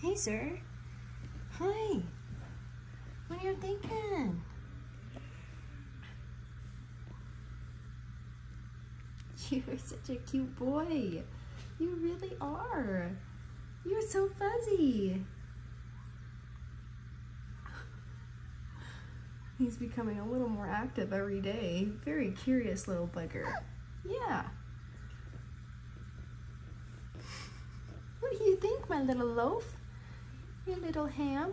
Hey, sir. Hi. What are you thinking? You're such a cute boy. You really are. You're so fuzzy. He's becoming a little more active every day. Very curious little bugger. Yeah. What do you think, my little loaf? Your little ham?